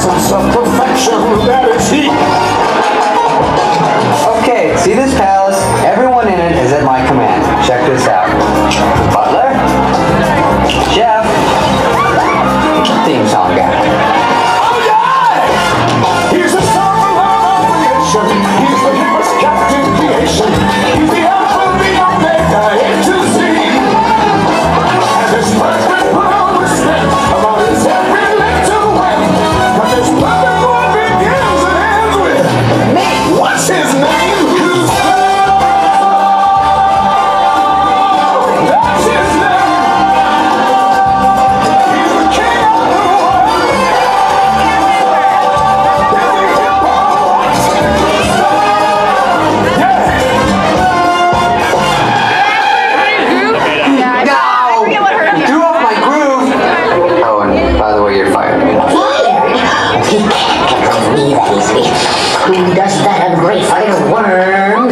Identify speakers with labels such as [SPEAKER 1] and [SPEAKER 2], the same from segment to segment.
[SPEAKER 1] essence of perfection that is He.
[SPEAKER 2] Okay, see this palace? Everyone in it is at my command. Check this out. Butler, chef, theme song guy.
[SPEAKER 3] Who does that great fighter worm?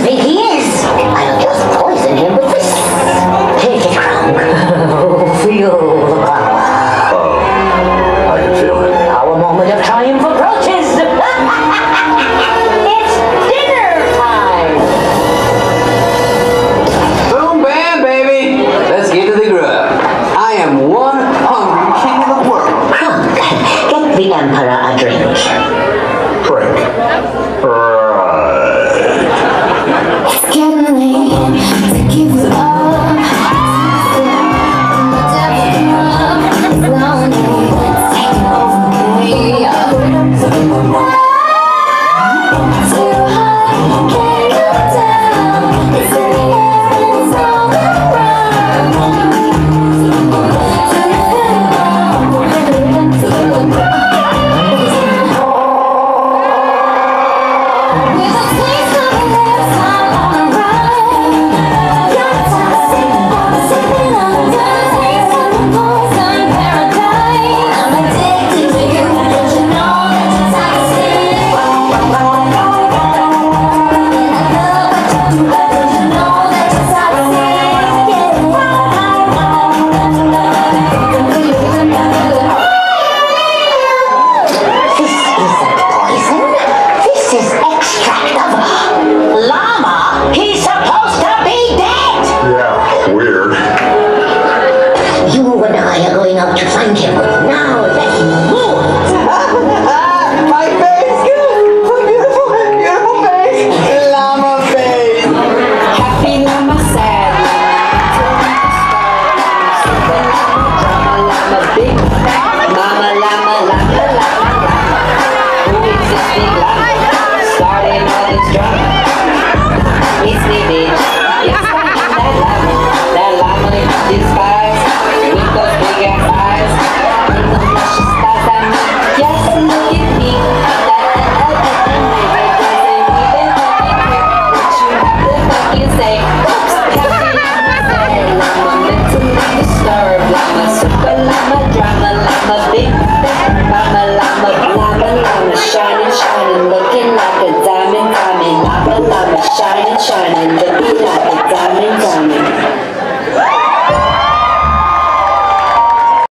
[SPEAKER 3] He's supposed to be dead!
[SPEAKER 4] Yeah, weird.
[SPEAKER 3] You and I are going out to find him now.
[SPEAKER 5] Shining, shining, the daylight is diamond, diamond.